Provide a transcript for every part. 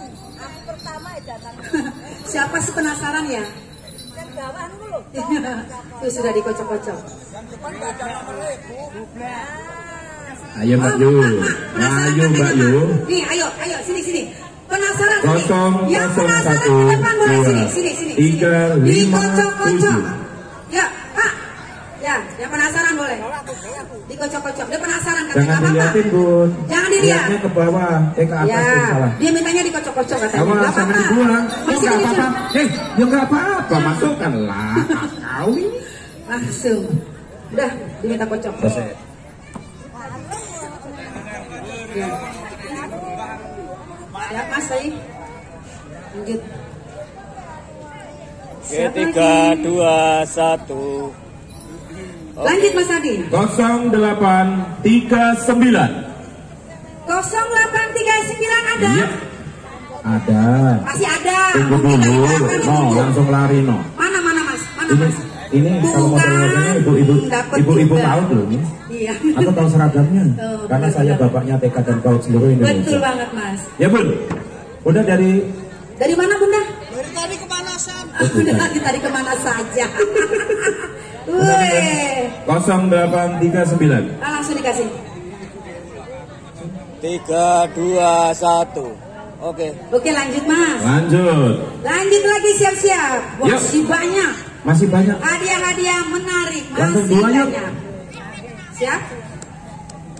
Siapa sih penasaran ya? Tuh sudah dikocok-kocok. Ayo Mbak Yu. Ayo Mbak Yu. Nih, ayo, ayo, sini, sini. Penasaran? Kosong, Yang kosong, penasaran satu, ke depan boleh sini, sini, sini. tiga, sini. lima, Dikocok-kocok. tujuh. Ya, Pak. Ya, yang penasaran boleh. Dikocok-kocok. Dia. Jangan dilihatin Bun. Jangan dilihat. Lihatnya ke bawah. Eh ke atas Ya, salah. dia mintanya dikocok-kocok katanya. Kamu Nggak jangan apa-apa. dibuang. Oh Masih nggak apa-apa. Eh, ya nggak apa-apa. Masukkanlah. Kau ini. Langsung. Udah, diminta kocok. Selesai. Ya. Ya, Mas tadi. Lanjut. Oke, tiga, dua, satu. Lanjut Mas Adi. 0839. 0839 ada? Iya. Ada. Masih ada. Tunggu Mungkin dulu. dari No, langsung lari no. Mana mana Mas? Mana Ini Mas? ini kalau Bukan. model-modelnya ibu-ibu Dapet ibu-ibu juga. tahu belum ini? Iya. Aku tahu seragamnya. Oh, Karena benar, saya bapaknya TK dan PAUD seluruh Betul Indonesia. banget Mas. Ya Bun. Udah dari Dari mana Bunda? Dari tadi kepanasan. Oh, bukan. Udah tadi ke mana saja. Udah Wih. dari 0839. Ah, langsung dikasih. Tiga, dua, satu. Oke. Oke lanjut Mas. Lanjut. Lanjut lagi siap-siap. Yuk. masih banyak. Masih banyak. Hadiah-hadiah menarik. Masih dua, yuk. banyak. Siap?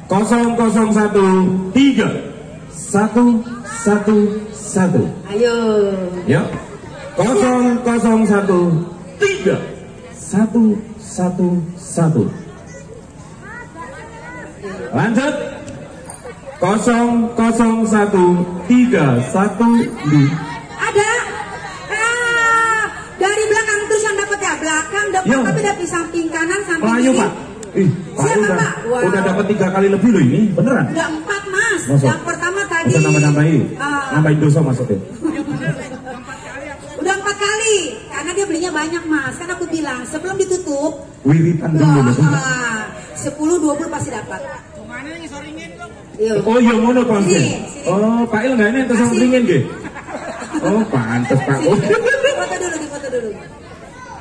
0013 satu satu satu. Ayo. Ya. 0013 satu satu satu. Lanjut. 0013 Ada? Ah, dari belakang terus yang dapat ya belakang dapat Yo. tapi dari samping kanan samping Melayu kiri. Pak. Ih, Pak Siapa, udah, Pak? Wow. udah dapat tiga kali lebih loh ini, beneran? Udah empat mas. Masuk. Yang pertama tadi. Bisa nambah-nambahin, ah, nambahin dosa maksudnya. udah empat kali karena dia belinya banyak mas. Aku bilang sebelum ditutup. Wiritan dulu. Loh. ah, 10 20 pasti dapat. Ke mana nih soringin dong? Yuk. Oh iya ngono Pak. Sini. Oh, Pak Il nggak ini terus Kasih. ringin nggih? Oh, pantes Pak. Oh. Foto dulu, di foto dulu.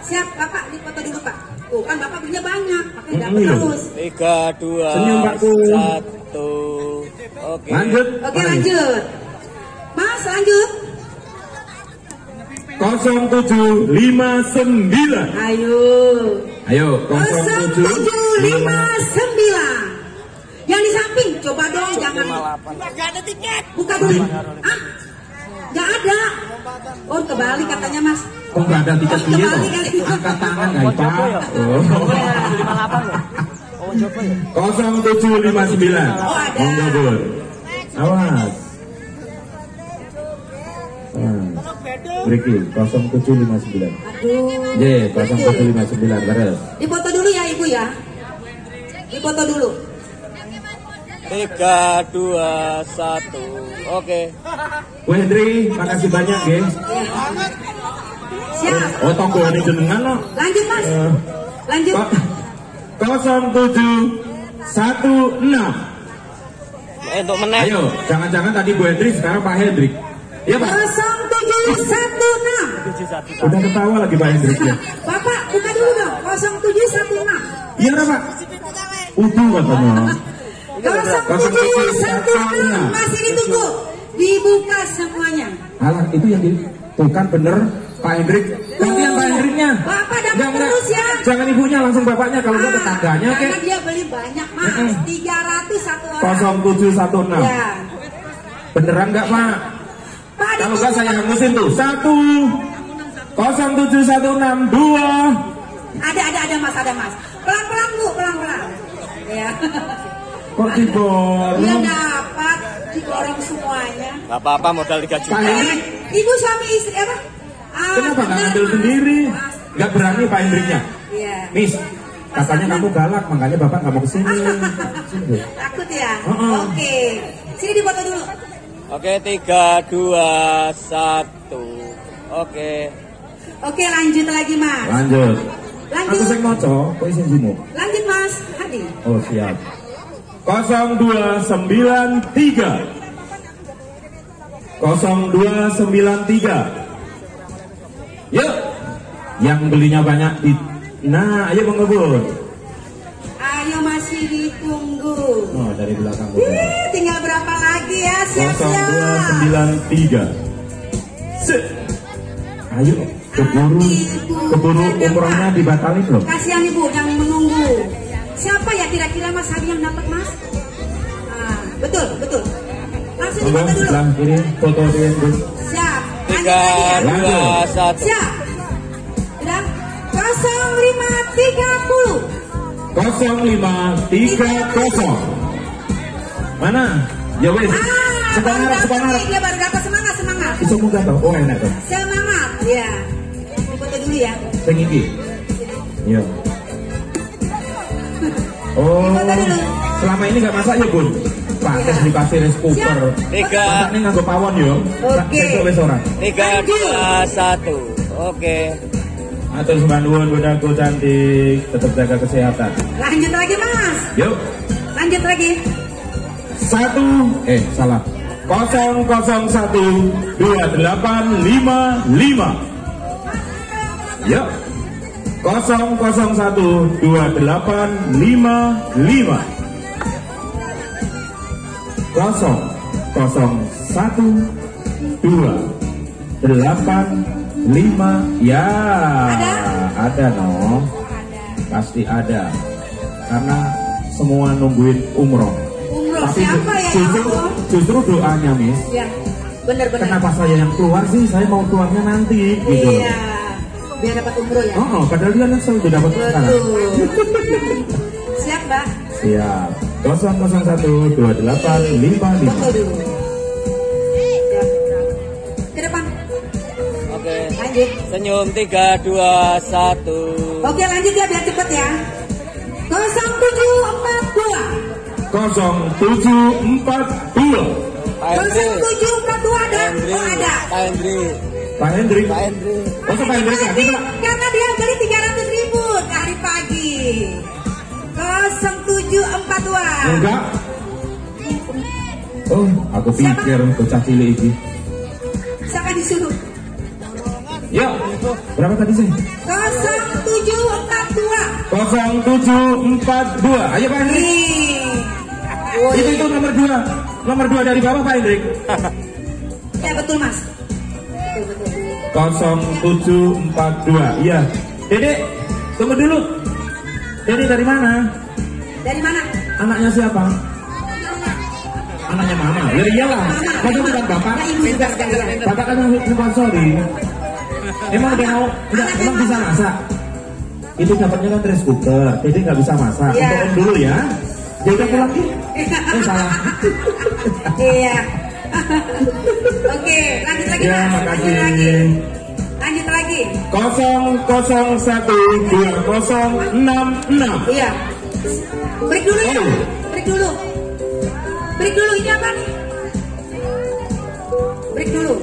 Siap, Bapak, di foto dulu, Pak. Tuh, kan Bapak belinya banyak, makanya dapat Mm, iya. terus. Tiga, dua, Senyum, Pakku. satu. Oke. Lanjut. Oke, Mari. lanjut. Mas, lanjut. 0759. Ayo. Ayo, 0759. Yang di samping, coba dong, jangan. Gak ada tiket. Buka dulu. Ah, nggak ada. Oh, kebalik katanya, Mas. Kok nggak ada tiket Oh, kebalik kali. Angkat tangan nggak Oh, Pak? coba ya? Oh. Ya? Oh, coba ya? 0759. Oh, ada. Monggo, Bun. Awas. Hmm. Beriki 0759. Aduh. Ye, Betul. 0759 beres. Di foto dulu ya, Ibu ya. Di foto dulu. Tiga, dua, satu. Oke. Bu Hendri, makasih banyak ya. Siap. Oh, ini jenengan no. Lanjut, Mas. Eh, Lanjut. Ko- 0716. Eh, untuk menang. Ayo, jangan-jangan tadi Bu Hendri sekarang Pak Hendrik. Iya Pak. 0716. Tujuh, satu, satu. Udah ketawa lagi Pak Hendrik ya. Bapak, buka dulu dong. 0716. Iya Pak. Utuh katanya. 0716. Masih ditunggu. Dibuka semuanya. Alah, itu yang di Tuh kan bener Pak Hendrik. Gantian Pak Hendriknya. Bapak dapat terus ya. Jangan ibunya langsung bapaknya kalau enggak Ah, tetangganya Karena kek. dia beli banyak, Mas. Mm-mm. 300 satu orang. 0716. Ya. Beneran enggak Pak? Kalau enggak saya Pak. hangusin tuh. Satu. 0716 dua. Ada, ada, ada, Mas. Ada, Mas. Pelan-pelan, Bu. Pelan-pelan. Ya. Kok diborong? Dia dapat digoreng semuanya. Gak apa-apa modal tiga Pak juta. Hendrik, Ibu suami istri apa? Ah, kenapa nggak Mas. sendiri? Nggak berani Pak Hendriknya. Iya. Miss, katanya kamu galak, makanya bapak nggak mau ke sini. Sini. Takut ya? Heeh. Oke. Sini difoto dulu. Oke, tiga, dua, satu. Oke. Oke, lanjut lagi, Mas. Lanjut. Aku Lanjut. sing moco, jimu? Lanjut, Mas. Hadi. Oh siap. 0293 0293. Yuk, yang belinya banyak di Nah, ayo mengebut. Ayo masih ditunggu. Oh, dari belakang. Ih, 0293. Set. Ayo, keburu keburu umrohnya dibatalin loh. Kasihan ibu yang menunggu. Siapa ya kira-kira Mas Hadi yang dapat Mas? Ah, betul, betul. Langsung difoto dulu. sebelah kiri foto dia. Siap. Tiga, ya. dua, satu. Siap. Sudah. 0530. 0530. Mana? Ya wes. Ah, Sepangar, baru nih, Dia baru dapat semangat, semangat. Mudah toh. Oh, enak toh. Semangat. Ya. Difoto dulu ya. Sing iki. Iya. Oh, selama ini nggak masak ya bun? Pakai Iya. dikasih rice cooker. Tiga, Masak ini nganggo pawon yo. Oke. Sesuk wis ora. tiga, dua, satu. Oke. Atur sembah nuwun budaku cantik, tetap jaga kesehatan. Lanjut lagi Mas. Yuk. Lanjut lagi. satu eh salah kosong kosong satu dua delapan lima lima. Yuk kosong kosong satu dua delapan lima ya. Ada no pasti ada. Karena semua nungguin umroh. Umroh tapi siapa ya? Justru, justru doanya mis Ya. Benar-benar. kenapa saya yang keluar sih saya mau keluarnya nanti gitu Iya. Biar dapat umroh ya. oh, oh, padahal dia nyesel udah dapat sekarang Betul. Siap, Mbak. siap 001 28 55 Foto dulu. Siap. Ke depan. Oke. Lanjut. Senyum tiga, dua, satu. Oke, lanjut ya biar cepet ya. 0742. 0742 Pak Hendri. 0742 ada. Hendri. Oh, ada. Pak Hendri. Pak Hendrik Pak Hendri. Masa Pak Hendrik Tadi, lagi Pak? karena dia beli 300 ribu hari pagi. 0742. enggak oh aku pikir bocah cilik iki Siapa disuruh? ya berapa tadi sih 0742. 0742 ayo Pak Hendrik Nih. itu itu nomor dua. Nomor dua dari bawah Pak Hendrik. Ya betul mas. Betul betul. 0742 iya. Dede tunggu dulu. Dede dari mana? Dari mana? anaknya siapa? Anaknya mama. Ya iyalah. Masa bukan bapak. Ya sekalian. bapak kan yang sponsori emang udah mau enggak emang bisa masak? Itu dapatnya kan rice cooker jadi nggak bisa masak. Iya. untuk dulu ya ya udah pulang eh salah Iya. Oke, lanjut lagi ya mas. Lanjut lagi. makasih Lanjut lagi. kosong kosong satu dua kosong enam enam Iya. Break dulu ya. Break dulu. Break dulu ini apa nih? Break dulu.